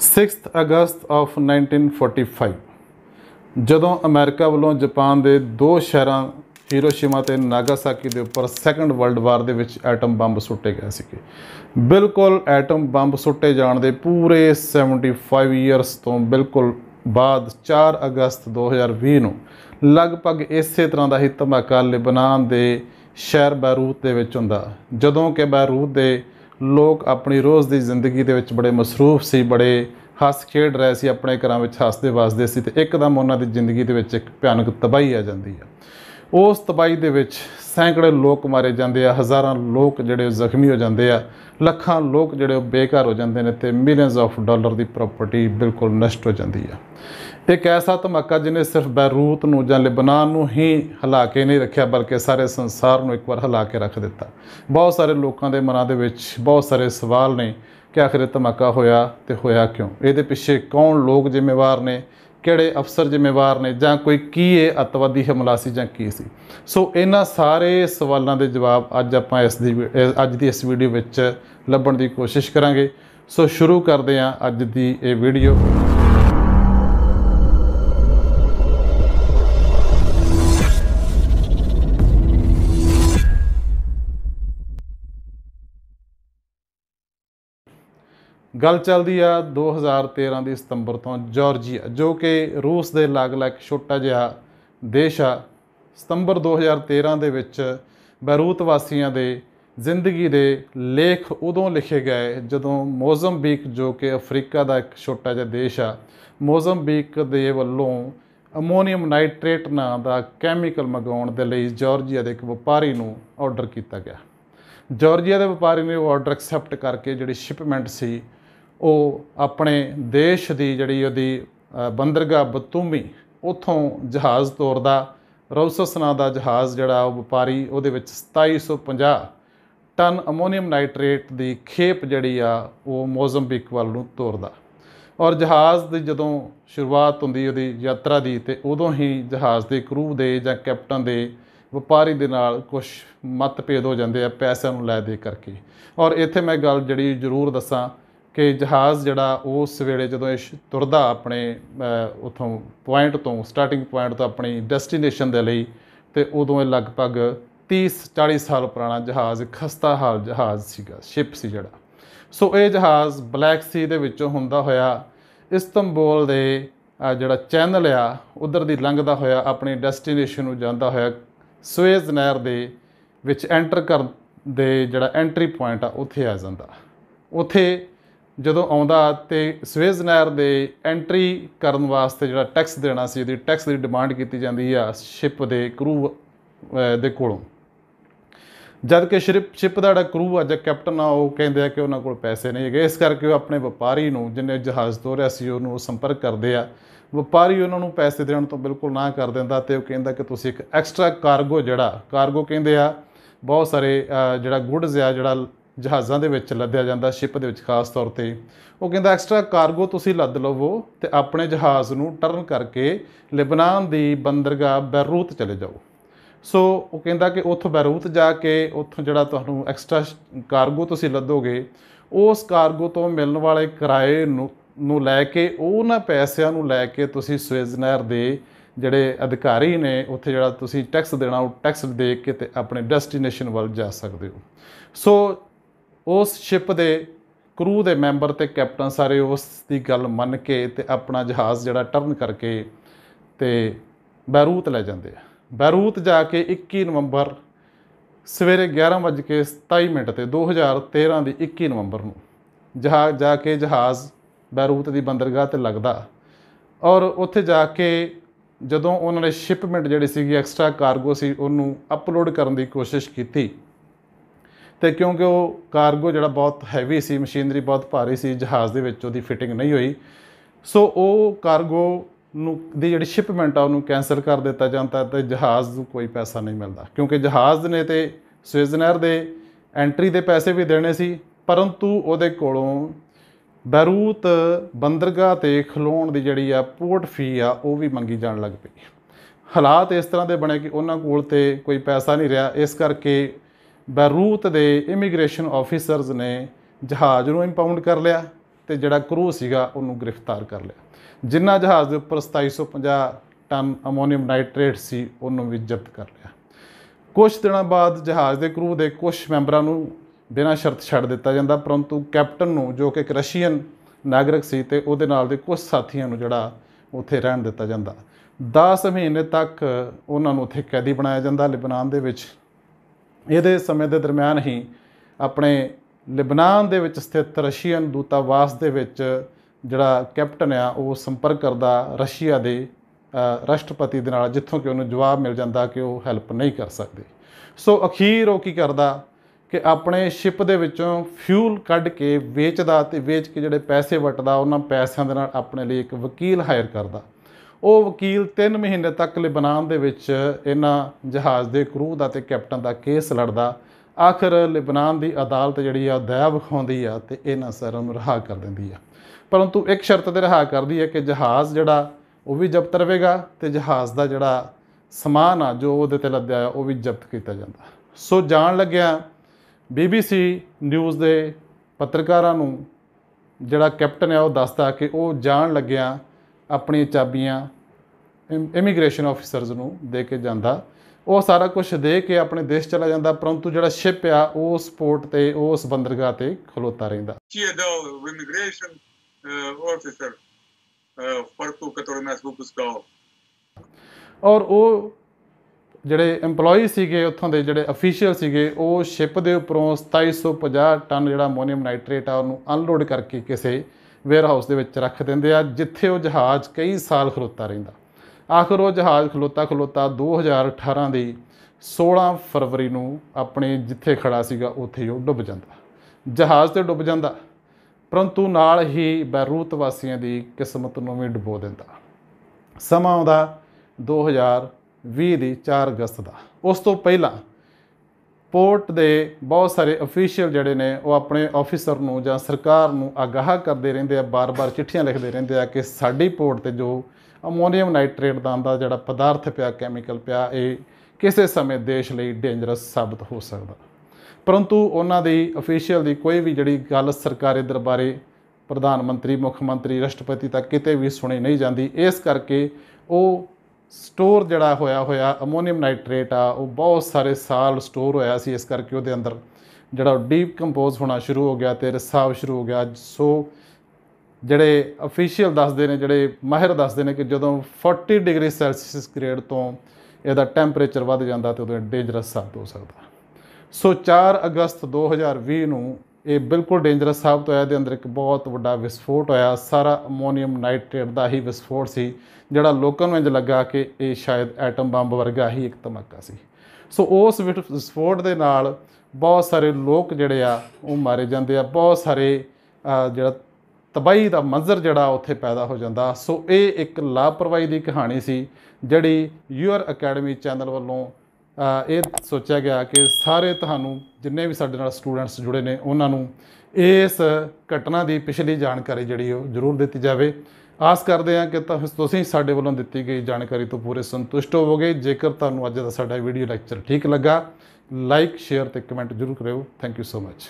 6th August of 1945 ਜਦੋਂ America ਵੱਲੋਂ Japan ਦੇ ਦੋ ਸ਼ਹਿਰਾਂ ਹੀਰੋਸ਼ੀਮਾ ਤੇ ਨਾਗਾਸਾਕੀ ਦੇ ਉੱਪਰ ਸੈਕੰਡ ਵਰਲਡ ਵਾਰ ਦੇ ਵਿੱਚ ਐਟਮ ਬੰਬ ਸੁੱਟੇ ਗਏ ਸੀਗੇ। ਬਿਲਕੁਲ ਐਟਮ ਬੰਬ ਸੁੱਟੇ ਜਾਣ ਦੇ ਪੂਰੇ 75 ਇਅਰਸ ਤੋਂ ਬਿਲਕੁਲ ਬਾਅਦ 4 ਅਗਸਤ 2020 ਨੂੰ ਲਗਭਗ ਇਸੇ ਤਰ੍ਹਾਂ ਦਾ ਹੀ ਧਮਾਕਾ ਲਿਬਨਾਨ ਦੇ ਸ਼ਹਿਰ ਬੈਰੂਤ ਦੇ ਵਿੱਚ ਹੁੰਦਾ। ਜਦੋਂ ਕਿ ਬੈਰੂਤ ਦੇ ਲੋਕ ਆਪਣੀ ਰੋਜ਼ ਦੀ ਜ਼ਿੰਦਗੀ ਦੇ ਵਿੱਚ ਬੜੇ ਮਸਰੂਫ ਸੀ, ਬੜੇ ਹੱਸ ਖੇਡ ਰਹੇ ਸੀ, ਆਪਣੇ ਘਰਾਂ ਵਿੱਚ ਹੱਸਦੇ ਵਸਦੇ ਸੀ ਤੇ ਇੱਕਦਮ ਉਹਨਾਂ ਦੀ ਜ਼ਿੰਦਗੀ ਦੇ ਵਿੱਚ ਇੱਕ ਭਿਆਨਕ ਤਬਾਹੀ ਆ ਜਾਂਦੀ ਹੈ ਉਸ ਤਬਾਹੀ ਦੇ ਵਿੱਚ ਸੈਂਕੜੇ ਲੋਕ ਮਾਰੇ ਜਾਂਦੇ ਆ, ਹਜ਼ਾਰਾਂ ਲੋਕ ਜਿਹੜੇ ਜ਼ਖਮੀ ਹੋ ਜਾਂਦੇ ਆ, ਲੱਖਾਂ ਲੋਕ ਜਿਹੜੇ ਉਹ ਬੇਘਰ ਹੋ ਜਾਂਦੇ ਨੇ ਤੇ ਮਿਲੀਅਨਸ ਆਫ ਡਾਲਰ ਦੀ ਪ੍ਰਾਪਰਟੀ ਬਿਲਕੁਲ ਨਸ਼ਟ ਹੋ ਜਾਂਦੀ ਆ। ਇੱਕ ਐਸਾ ਧਮਾਕਾ ਜਿਹਨੇ ਸਿਰਫ ਬੈਰੂਤ ਨੂੰ ਜਾਂ ਲਿਬਨਾਨ ਨੂੰ ਹੀ ਹਿਲਾ ਕੇ ਨਹੀਂ ਰੱਖਿਆ, ਬਲਕਿ ਸਾਰੇ ਸੰਸਾਰ ਨੂੰ ਇੱਕ ਵਾਰ ਹਿਲਾ ਕੇ ਰੱਖ ਦਿੱਤਾ। ਬਹੁਤ ਸਾਰੇ ਲੋਕਾਂ ਦੇ ਮਨਾਂ ਦੇ ਵਿੱਚ ਬਹੁਤ ਸਾਰੇ ਸਵਾਲ ਨੇ ਕਿ ਆਖਿਰ ਇਹ ਧਮਾਕਾ ਹੋਇਆ ਤੇ ਹੋਇਆ ਕਿਉਂ? ਇਹਦੇ ਪਿੱਛੇ ਕੌਣ ਲੋਕ ਜ਼ਿੰਮੇਵਾਰ ਨੇ? ਕਿਹੜੇ ਅਫਸਰ ਜ਼ਿੰਮੇਵਾਰ ਨੇ ਜਾਂ ਕੋਈ ਕੀ ਇਹ ਅਤਵਾਦੀ ਹਮਲਾ ਸੀ ਜਾਂ ਕੀ ਸੀ? ਸੋ ਇਹਨਾਂ ਸਾਰੇ ਸਵਾਲਾਂ ਦੇ ਜਵਾਬ ਅੱਜ ਆਪਾਂ ਇਸ ਦੀ ਇਹ- ਅੱਜ ਦੀ ਇਸ ਵੀਡੀਓ ਵਿੱਚ ਲੱਭਣ ਦੀ ਕੋਸ਼ਿਸ਼ ਕਰਾਂਗੇ। ਸੋ ਸ਼ੁਰੂ ਕਰਦੇ ਹਾਂ ਅੱਜ ਦੀ ਇਹ ਵੀਡੀਓ। ਗੱਲ ਚੱਲਦੀ ਆ 2013 ਦੀ ਸਤੰਬਰ ਤੋਂ ਜਾਰਜੀਆ, ਜੋ ਕਿ ਰੂਸ ਦੇ ਲਾਗ-ਲਾਗ ਛੋਟਾ ਜਿਹਾ ਦੇਸ਼ ਆ। ਸਤੰਬਰ 2013 ਦੇ ਵਿੱਚ ਬੈਰੂਤ ਵਾਸੀਆਂ ਦੇ ਜ਼ਿੰਦਗੀ ਦੇ ਲੇਖ ਉਦੋਂ ਲਿਖੇ ਗਏ ਜਦੋਂ ਮੋਜ਼ਮਬੀਕ ਜੋ ਕਿ ਅਫਰੀਕਾ ਦਾ ਇੱਕ ਛੋਟਾ ਜਿਹਾ ਦੇਸ਼ ਆ ਮੋਜ਼ਮਬੀਕ ਦੇ ਵੱਲੋਂ ਅਮੋਨੀਅਮ ਨਾਈਟ੍ਰੇਟ ਨਾਂ ਦਾ ਕੈਮੀਕਲ ਮੰਗਵਾਉਣ ਦੇ ਲਈ ਜਾਰਜੀਆ ਦੇ ਇੱਕ ਵਪਾਰੀ ਨੂੰ ਆਰਡਰ ਕੀਤਾ ਗਿਆ। ਜਾਰਜੀਆ ਦੇ ਵਪਾਰੀ ਨੇ ਉਹ ਆਰਡਰ ਐਕਸੈਪਟ ਕਰਕੇ ਜਿਹੜੀ ਸ਼ਿਪਮੈਂਟ ਸੀ ਉਹ ਆਪਣੇ ਦੇਸ਼ ਦੀ ਜਿਹੜੀ ਉਹਦੀ ਬੰਦਰਗਾਹ ਬਤੂਮੀ, ਉਥੋਂ ਜਹਾਜ਼ ਤੋਰਦਾ। ਰੌਸਸ ਨਾਂ ਦਾ ਜਹਾਜ਼ ਜਿਹੜਾ ਉਹ ਵਪਾਰੀ, ਉਹਦੇ ਵਿੱਚ 2750 ਟਨ ਅਮੋਨੀਅਮ ਨਾਈਟ੍ਰੇਟ ਦੀ ਖੇਪ ਜਿਹੜੀ ਆ, ਉਹ ਮੋਜ਼ੰਬੀਕ ਵੱਲ ਨੂੰ ਤੋਰਦਾ। ਔਰ ਜਹਾਜ਼ ਦੀ ਜਦੋਂ ਸ਼ੁਰੂਆਤ ਹੁੰਦੀ ਉਹਦੀ ਯਾਤਰਾ ਦੀ, ਤੇ ਉਦੋਂ ਹੀ ਜਹਾਜ਼ ਦੇ ਕਰੂ ਦੇ ਜਾਂ ਕੈਪਟਨ ਦੇ ਵਪਾਰੀ ਦੇ ਨਾਲ ਕੁਝ ਮਤਭੇਦ ਹੋ ਜਾਂਦੇ ਆ ਪੈਸਿਆਂ ਨੂੰ ਲੈ ਦੇ ਕਰਕੇ। ਔਰ ਇੱਥੇ ਮੈਂ ਗੱਲ ਜਿਹੜੀ ਜ਼ਰੂਰ ਦੱਸਾਂ ਕਿ ਜਹਾਜ਼ ਜਿਹੜਾ ਉਸ ਵੇਲੇ ਜਦੋਂ ਇਹ ਸ਼- ਤੁਰਦਾ ਆਪਣੇ ਉਥੋਂ ਪੁਆਇੰਟ ਤੋਂ ਸਟਾਰਟਿੰਗ ਪੁਆਇੰਟ ਤੋਂ ਆਪਣੀ ਡੈਸਟੀਨੇਸ਼ਨ ਦੇ ਲਈ, ਤੇ ਉਦੋਂ ਇਹ ਲਗਭਗ 30 40 ਸਾਲ ਪੁਰਾਣਾ ਜਹਾਜ਼ ਖਸਤਾ ਹਾਲ ਜਹਾਜ਼ ਸੀਗਾ ਸ਼ਿਪ ਸੀ ਜਿਹੜਾ। ਸੋ ਇਹ ਜਹਾਜ਼ ਬਲੈਕ ਸੀ ਦੇ ਵਿੱਚੋਂ ਹੁੰਦਾ ਹੋਇਆ ਇਸਤੰਬੁਲ ਦੇ ਜਿਹੜਾ ਚੈਨਲ ਆ, ਉਧਰ ਦੀ ਲੰਘਦਾ ਹੋਇਆ, ਆਪਣੀ ਡੈਸਟੀਨੇਸ਼ਨ ਨੂੰ ਜਾਂਦਾ ਹੋਇਆ ਸਵੇਜ਼ ਨਹਿਰ ਦੇ ਵਿੱਚ ਐਂਟਰ ਕਰਨ ਦੇ ਜਿਹੜਾ ਐਂਟਰੀ ਪੁਆਇੰਟ ਆ, ਉੱਥੇ ਆ ਜਾਂਦਾ। ਉੱਥੇ ਜਦੋਂ ਆਉਂਦਾ ਤੇ ਸਵੇਜ਼ ਨਹਿਰ ਦੇ ਐਂਟਰੀ ਕਰਨ ਵਾਸਤੇ ਜਿਹੜਾ ਟੈਕਸ ਦੇਣਾ ਸੀ, ਉਹਦੀ ਟੈਕਸ ਦੀ ਡਿਮਾਂਡ ਕੀਤੀ ਜਾਂਦੀ ਆ ਸ਼ਿਪ ਦੇ ਕਰੂ ਦੇ ਕੋਲੋਂ। ਜਦ ਕਿ ਸ਼ਿਪ ਸ਼ਿਪ ਦਾ ਜਿਹੜਾ ਕਰੂ ਆ, ਜਾਂ ਕੈਪਟਨ ਆ, ਉਹ ਕਹਿੰਦੇ ਆ ਕਿ ਉਹਨਾਂ ਕੋਲ ਪੈਸੇ ਨਹੀਂ ਹੈਗੇ। ਇਸ ਕਰਕੇ ਉਹ ਆਪਣੇ ਵਪਾਰੀ ਨੂੰ ਜਿਹਨੇ ਜਹਾਜ਼ ਤੋਰਿਆ ਸੀ, ਉਹਨੂੰ ਉਹ ਸੰਪਰਕ ਕਰਦੇ ਆ। ਵਪਾਰੀ ਉਹਨਾਂ ਨੂੰ ਪੈਸੇ ਦੇਣ ਤੋਂ ਬਿਲਕੁਲ ਨਾ ਕਰ ਦਿੰਦਾ ਤੇ ਉਹ ਕਹਿੰਦਾ ਕਿ ਤੁਸੀਂ ਇੱਕ ਐਕਸਟਰਾ ਕਾਰਗੋ ਜਿਹੜਾ, ਕਾਰਗੋ ਕਹਿੰਦੇ ਆ, ਬਹੁਤ ਸਾਰੇ ਜਿਹੜਾ ਗੁੱਡਸ ਆ, ਜਿਹੜਾ ਜਹਾਜ਼ਾਂ ਦੇ ਵਿੱਚ ਲੱਦਿਆ ਜਾਂਦਾ, ਸ਼ਿਪ ਦੇ ਵਿੱਚ ਖਾਸ ਤੌਰ ਤੇ। ਉਹ ਕਹਿੰਦਾ ਐਕਸਟਰਾ ਕਾਰਗੋ ਤੁਸੀਂ ਲੱਦ ਲਵੋ ਤੇ ਆਪਣੇ ਜਹਾਜ਼ ਨੂੰ ਟਰਨ ਕਰਕੇ ਲਿਬਨਾਨ ਦੀ ਬੰਦਰਗਾਹ ਬੈਰੂਤ ਚਲੇ ਜਾਓ। ਸੋ ਉਹ ਕਹਿੰਦਾ ਕਿ ਉੱਥੋਂ ਬੈਰੂਤ ਜਾ ਕੇ ਉੱਥੋਂ ਜਿਹੜਾ ਤੁਹਾਨੂੰ ਐਕਸਟਰਾ ਕਾਰਗੋ ਤੁਸੀਂ ਲੱਦੋਗੇ, ਉਸ ਕਾਰਗੋ ਤੋਂ ਮਿਲਣ ਵਾਲੇ ਕਿਰਾਏ ਨੂੰ ਨੂੰ ਲੈ ਕੇ, ਉਹਨਾਂ ਪੈਸਿਆਂ ਨੂੰ ਲੈ ਕੇ ਤੁਸੀਂ ਸਵਿਜ਼ ਨਹਿਰ ਦੇ ਜਿਹੜੇ ਅਧਿਕਾਰੀ ਨੇ, ਉੱਥੇ ਜਿਹੜਾ ਤੁਸੀਂ ਟੈਕਸ ਦੇਣਾ, ਉਹ ਟੈਕਸ ਦੇ ਕੇ ਤੇ ਆਪਣੇ ਡੈਸਟੀਨੇਸ਼ਨ ਵੱਲ ਜਾ ਸਕਦੇ ਹੋ। ਸੋ ਉਸ ਸ਼ਿਪ ਦੇ ਕਰੂ ਦੇ ਮੈਂਬਰ ਤੇ ਕੈਪਟਨ ਸਾਰੇ ਉਸ ਦੀ ਗੱਲ ਮੰਨ ਕੇ ਤੇ ਆਪਣਾ ਜਹਾਜ਼ ਜਿਹੜਾ ਟਰਨ ਕਰਕੇ ਤੇ ਬੈਰੂਤ ਲੈ ਜਾਂਦੇ ਆ। ਬੈਰੂਤ ਜਾ ਕੇ 21 ਨਵੰਬਰ ਸਵੇਰੇ 11:27 ਮਿੰਟ ਤੇ 2013 ਦੀ 21 ਨਵੰਬਰ ਨੂੰ ਜਹਾਜ਼ ਜਾ ਕੇ ਜਹਾਜ਼ ਬੈਰੂਤ ਦੀ ਬੰਦਰਗਾਹ ਤੇ ਲੱਗਦਾ ਔਰ ਉੱਥੇ ਜਾ ਕੇ ਜਦੋਂ ਉਹਨਾਂ ਨੇ ਸ਼ਿਪਮੈਂਟ ਜਿਹੜੀ ਸੀਗੀ ਐਕਸਟਰਾ ਕਾਰਗੋ ਸੀ, ਉਹਨੂੰ ਅਪਲੋਡ ਕਰਨ ਦੀ ਕੋਸ਼ਿਸ਼ ਕੀਤੀ ਤੇ ਕਿਉਂਕਿ ਉਹ ਕਾਰਗੋ ਜਿਹੜਾ ਬਹੁਤ ਹੈਵੀ ਸੀ ਮਸ਼ੀਨਰੀ ਬਹੁਤ ਭਾਰੀ ਸੀ, ਜਹਾਜ਼ ਦੇ ਵਿੱਚ ਉਹਦੀ ਫਿਟਿੰਗ ਨਹੀਂ ਹੋਈ। ਸੋ ਉਹ ਕਾਰਗੋ ਨੂੰ, ਦੀ ਜਿਹੜੀ ਸ਼ਿਪਮੈਂਟ ਆ ਉਹਨੂੰ ਕੈਨਸਲ ਕਰ ਦਿੱਤਾ ਜਾਂਦਾ ਤੇ ਜਹਾਜ਼ ਨੂੰ ਕੋਈ ਪੈਸਾ ਨਹੀਂ ਮਿਲਦਾ। ਕਿਉਂਕਿ ਜਹਾਜ਼ ਨੇ ਤੇ ਸਵਿਜ਼ਨਰ ਦੇ ਐਂਟਰੀ ਦੇ ਪੈਸੇ ਵੀ ਦੇਣੇ ਸੀ, ਪਰੰਤੂ ਉਹਦੇ ਕੋਲੋਂ ਬੈਰੂਤ ਬੰਦਰਗਾਹ ਤੇ ਖਲੋਣ ਦੀ ਜਿਹੜੀ ਆ ਪੋਰਟ ਫੀ ਆ, ਉਹ ਵੀ ਮੰਗੀ ਜਾਣ ਲੱਗ ਪਈ। ਹਾਲਾਤ ਇਸ ਤਰ੍ਹਾਂ ਦੇ ਬਣੇ ਕਿ ਉਹਨਾਂ ਕੋਲ ਤੇ ਕੋਈ ਪੈਸਾ ਨਹੀਂ ਰਿਹਾ। ਇਸ ਕਰਕੇ ਬੈਰੂਤ ਦੇ ਇਮੀਗ੍ਰੇਸ਼ਨ ਆਫੀਸਰਸ ਨੇ ਜਹਾਜ਼ ਨੂੰ ਇੰਪਾਊਂਡ ਕਰ ਲਿਆ ਤੇ ਜਿਹੜਾ ਕਰੂ ਸੀਗਾ ਉਹਨੂੰ ਗ੍ਰਿਫਤਾਰ ਕਰ ਲਿਆ। ਜਿੰਨਾ ਜਹਾਜ਼ ਦੇ ਉੱਪਰ 2750 ਟਨ ਅਮੋਨੀਅਮ ਨਾਈਟ੍ਰੇਟ ਸੀ, ਉਹਨੂੰ ਵੀ ਜ਼ਬਤ ਕਰ ਲਿਆ। ਕੁਝ ਦਿਨਾਂ ਬਾਅਦ ਜਹਾਜ਼ ਦੇ ਕਰੂ ਦੇ ਕੁਝ ਮੈਂਬਰਾਂ ਨੂੰ ਬਿਨਾਂ ਸ਼ਰਤ ਛੱਡ ਦਿੱਤਾ ਜਾਂਦਾ, ਪਰੰਤੂ ਕੈਪਟਨ ਨੂੰ, ਜੋ ਕਿ ਇੱਕ ਰਸ਼ੀਅਨ ਨਾਗਰਿਕ ਸੀ ਤੇ ਉਹਦੇ ਨਾਲ ਦੇ ਕੁਝ ਸਾਥੀਆਂ ਨੂੰ ਜਿਹੜਾ ਉੱਥੇ ਰਹਿਣ ਦਿੱਤਾ ਜਾਂਦਾ। 10 ਮਹੀਨੇ ਤੱਕ ਉਹਨਾਂ ਨੂੰ ਉੱਥੇ ਕੈਦੀ ਬਣਾਇਆ ਜਾਂਦਾ, ਲਿਬਨਾਨ ਦੇ ਵਿੱਚ। ਇਹਦੇ ਸਮੇਂ ਦੇ ਦਰਮਿਆਨ ਹੀ ਆਪਣੇ ਲਿਬਨਾਨ ਦੇ ਵਿੱਚ ਸਥਿਤ ਰਸ਼ੀਅਨ ਦੂਤਾਵਾਸ ਦੇ ਵਿੱਚ ਜਿਹੜਾ ਕੈਪਟਨ ਆ, ਉਹ ਸੰਪਰਕ ਕਰਦਾ ਰਸ਼ੀਆ ਦੇ ਰਾਸ਼ਟਰਪਤੀ ਦੇ ਨਾਲ, ਜਿੱਥੋਂ ਕਿ ਉਹਨੂੰ ਜਵਾਬ ਮਿਲ ਜਾਂਦਾ ਕਿ ਉਹ ਹੈਲਪ ਨਹੀਂ ਕਰ ਸਕਦੇ। ਸੋ ਅਖੀਰ ਉਹ ਕੀ ਕਰਦਾ ਕਿ ਆਪਣੇ ਸ਼ਿਪ ਦੇ ਵਿੱਚੋਂ ਫਿਊਲ ਕੱਢ ਕੇ ਵੇਚਦਾ ਤੇ ਵੇਚ ਕੇ ਜਿਹੜੇ ਪੈਸੇ ਵਟਦਾ, ਉਹਨਾਂ ਪੈਸਿਆਂ ਦੇ ਨਾਲ ਆਪਣੇ ਲਈ ਇੱਕ ਵਕੀਲ ਹਾਇਰ ਕਰਦਾ। ਉਹ ਵਕੀਲ 3 ਮਹੀਨੇ ਤੱਕ ਲਿਬਨਾਨ ਦੇ ਵਿੱਚ ਇਹਨਾਂ ਜਹਾਜ਼ ਦੇ ਕਰੂ ਦਾ ਤੇ ਕੈਪਟਨ ਦਾ ਕੇਸ ਲੜਦਾ। ਆਖਰ ਲਿਬਨਾਨ ਦੀ ਅਦਾਲਤ ਜਿਹੜੀ ਆ ਦਇਆ ਵਿਖਾਉਂਦੀ ਆ ਤੇ ਇਹਨਾਂ ਸਾਰਿਆਂ ਨੂੰ ਰਿਹਾ ਕਰ ਦਿੰਦੀ ਆ। ਪਰੰਤੂ ਇੱਕ ਸ਼ਰਤ ਤੇ ਰਿਹਾ ਕਰਦੀ ਹੈ ਕਿ ਜਹਾਜ਼ ਜਿਹੜਾ, ਉਹ ਵੀ ਜ਼ਬਤ ਰਵੇਗਾ ਤੇ ਜਹਾਜ਼ ਦਾ ਜਿਹੜਾ ਸਮਾਨ ਆ, ਜੋ ਉਹਦੇ ਤੇ ਲੱਦਿਆ ਆ, ਉਹ ਵੀ ਜ਼ਬਤ ਕੀਤਾ ਜਾਂਦਾ। ਸੋ ਜਾਣ ਲੱਗਿਆ BBC ਨਿਊਜ਼ ਦੇ ਪੱਤਰਕਾਰਾਂ ਨੂੰ ਜਿਹੜਾ ਕੈਪਟਨ ਹੈ ਉਹ ਦੱਸਦਾ ਕਿ ਉਹ ਜਾਣ ਲੱਗਿਆ ਆਪਣੀਆਂ ਚਾਬੀਆਂ ਇਮੀਗ੍ਰੇਸ਼ਨ ਆਫੀਸਰਸ ਨੂੰ ਦੇ ਕੇ ਜਾਂਦਾ ਉਹ ਸਾਰਾ ਕੁਝ ਦੇ ਕੇ ਆਪਣੇ ਦੇਸ਼ ਚਲਾ ਜਾਂਦਾ ਪਰੰਤੂ ਜਿਹੜਾ ਸ਼ਿਪ ਆ ਉਸ ਪੋਰਟ ਤੇ ਉਸ ਬੰਦਰਗਾਹ ਤੇ ਖਲੋਤਾ ਰਹਿੰਦਾ Чьи дал в immigration э, офицер э, в порту, который нас выпускал. ਔਰ ਉਹ ਜਿਹੜੇ EMPLOYE ਸੀਗੇ ਉੱਥੋਂ ਦੇ ਜਿਹੜੇ ਅਫੀਸ਼ੀਅਲ ਸੀਗੇ ਉਹ ਸ਼ਿਪ ਦੇ ਉੱਪਰੋਂ 2750 ਟਨ ਜਿਹੜਾ ਅਮੋਨੀਅਮ ਨਾਈਟ੍ਰੇਟ ਆ ਉਹਨੂੰ ਅਨਲੋਡ ਕਰਕੇ ਕਿਸੇ ਵੇਅਰ ਹਾਊਸ ਦੇ ਵਿੱਚ ਰੱਖ ਦਿੰਦੇ ਆ, ਜਿੱਥੇ ਉਹ ਜਹਾਜ਼ ਕਈ ਸਾਲ ਖਲੋਤਾ ਰਹਿੰਦਾ। ਆਖਰ ਉਹ ਜਹਾਜ਼ ਖਲੋਤਾ ਖਲੋਤਾ 2018 ਦੀ 16 ਫਰਵਰੀ ਨੂੰ ਆਪਣੇ ਜਿੱਥੇ ਖੜਾ ਸੀਗਾ, ਉੱਥੇ ਹੀ ਉਹ ਡੁੱਬ ਜਾਂਦਾ। ਜਹਾਜ਼ ਤੇ ਡੁੱਬ ਜਾਂਦਾ, ਪਰੰਤੂ ਨਾਲ ਹੀ ਬੈਰੂਤ ਵਾਸੀਆਂ ਦੀ ਕਿਸਮਤ ਨੂੰ ਵੀ ਡੁਬੋ ਦਿੰਦਾ। ਸਮਾਂ ਆਉਂਦਾ 2020 ਦੀ 4 ਅਗਸਤ ਦਾ। ਉਸ ਤੋਂ ਪਹਿਲਾਂ ਪੋਰਟ ਦੇ ਬਹੁਤ ਸਾਰੇ ਅਫੀਸ਼ੀਅਲ ਜਿਹੜੇ ਨੇ, ਉਹ ਆਪਣੇ ਆਫੀਸਰ ਨੂੰ ਜਾਂ ਸਰਕਾਰ ਨੂੰ ਆਗਾਹ ਕਰਦੇ ਰਹਿੰਦੇ ਆ, ਬਾਰ-ਬਾਰ ਚਿੱਠੀਆਂ ਲਿਖਦੇ ਰਹਿੰਦੇ ਆ ਕਿ ਸਾਡੀ ਪੋਰਟ ਤੇ ਜੋ ਅਮੋਨੀਅਮ ਨਾਈਟ੍ਰੇਟ ਦਾ ਦਾ ਜਿਹੜਾ ਪਦਾਰਥ ਪਿਆ ਕੈਮੀਕਲ ਪਿਆ, ਇਹ ਕਿਸੇ ਸਮੇਂ ਦੇਸ਼ ਲਈ ਡੇਂਜਰਸ ਸਾਬਤ ਹੋ ਸਕਦਾ। ਪਰੰਤੂ ਉਹਨਾਂ ਦੀ ਅਫੀਸ਼ੀਅਲ ਦੀ ਕੋਈ ਵੀ ਜਿਹੜੀ ਗੱਲ ਸਰਕਾਰੀ ਦਰਬਾਰੇ ਪ੍ਰਧਾਨ ਮੰਤਰੀ, ਮੁੱਖ ਮੰਤਰੀ, ਰਾਸ਼ਟਰਪਤੀ ਤੱਕ ਕਿਤੇ ਵੀ ਸੁਣੀ ਨਹੀਂ ਜਾਂਦੀ। ਇਸ ਕਰਕੇ ਉਹ ਸਟੋਰ ਜਿਹੜਾ ਹੋਇਆ ਹੋਇਆ, ਅਮੋਨੀਅਮ ਨਾਈਟ੍ਰੇਟ ਆ, ਉਹ ਬਹੁਤ ਸਾਰੇ ਸਾਲ ਸਟੋਰ ਹੋਇਆ ਸੀ, ਇਸ ਕਰਕੇ ਉਹਦੇ ਅੰਦਰ ਜਿਹੜਾ ਡੀਪ ਕੰਪੋਜ਼ ਹੋਣਾ ਸ਼ੁਰੂ ਹੋ ਗਿਆ ਤੇ ਰਸਾਵ ਸ਼ੁਰੂ ਹੋ ਗਿਆ। ਸੋ ਜਿਹੜੇ ਅਫੀਸ਼ੀਅਲ ਦੱਸਦੇ ਨੇ, ਜਿਹੜੇ ਮਾਹਿਰ ਦੱਸਦੇ ਨੇ ਕਿ ਜਦੋਂ 40 ਡਿਗਰੀ ਸੈਲਸੀਅਸ ਗ੍ਰੇਡ ਤੋਂ ਇਹਦਾ ਟੈਂਪਰੇਚਰ ਵੱਧ ਜਾਂਦਾ ਤੇ ਉਦੋਂ ਡੇਂਜਰਸ ਸਾਬਤ ਹੋ ਸਕਦਾ। ਸੋ 4 ਅਗਸਤ 2020 ਨੂੰ ਇਹ ਬਿਲਕੁਲ ਡੇਂਜਰਸ ਸਾਬਤ ਹੋਇਆ। ਇਹਦੇ ਅੰਦਰ ਇੱਕ ਬਹੁਤ ਵੱਡਾ ਵਿਸਫੋਟ ਹੋਇਆ। ਸਾਰਾ ਅਮੋਨੀਅਮ ਨਾਈਟ੍ਰੇਟ ਦਾ ਹੀ ਵਿਸਫੋਟ ਸੀ, ਜਿਹੜਾ ਲੋਕਾਂ ਨੂੰ ਇੰਜ ਲੱਗਾ ਕਿ ਇਹ ਸ਼ਾਇਦ ਐਟਮ ਬੰਬ ਵਰਗਾ ਹੀ ਇੱਕ ਧਮਾਕਾ ਸੀ। ਸੋ ਉਸ ਵਿਸ- ਵਿਸਫੋਟ ਦੇ ਨਾਲ ਬਹੁਤ ਸਾਰੇ ਲੋਕ ਜਿਹੜੇ ਆ, ਉਹ ਮਾਰੇ ਜਾਂਦੇ ਆ। ਬਹੁਤ ਸਾਰੇ ਜਿਹੜਾ ਤਬਾਹੀ ਦਾ ਮੰਜ਼ਰ ਜਿਹੜਾ ਉੱਥੇ ਪੈਦਾ ਹੋ ਜਾਂਦਾ। ਸੋ ਇਹ ਇੱਕ ਲਾਪਰਵਾਹੀ ਦੀ ਕਹਾਣੀ ਸੀ, ਜਿਹੜੀ ਯੂਅਰ ਅਕੈਡਮੀ ਚੈਨਲ ਵੱਲੋਂ ਇਹ ਸੋਚਿਆ ਗਿਆ ਕਿ ਸਾਰੇ ਤੁਹਾਨੂੰ ਜਿੰਨੇ ਵੀ ਸਾਡੇ ਨਾਲ ਸਟੂਡੈਂਟਸ ਜੁੜੇ ਨੇ, ਉਹਨਾਂ ਨੂੰ ਇਸ ਘਟਨਾ ਦੀ ਪਿਛਲੀ ਜਾਣਕਾਰੀ ਜਿਹੜੀ ਉਹ ਜ਼ਰੂਰ ਦਿੱਤੀ ਜਾਵੇ। ਆਸ ਕਰਦੇ ਹਾਂ ਕਿ ਤੁਹ- ਤੁਸੀਂ ਸਾਡੇ ਵੱਲੋਂ ਦਿੱਤੀ ਗਈ ਜਾਣਕਾਰੀ ਤੋਂ ਪੂਰੇ ਸੰਤੁਸ਼ਟ ਹੋਵੋਗੇ। ਜੇਕਰ ਤੁਹਾਨੂੰ ਅੱਜ ਦਾ ਸਾਡਾ ਵੀਡੀਓ ਲੈਕਚਰ ਠੀਕ ਲੱਗਾ ਲਾਈਕ ਸ਼ੇਅਰ ਤੇ ਕਮੈਂਟ ਜ਼ਰੂਰ ਕਰਿਓ। Thank you so much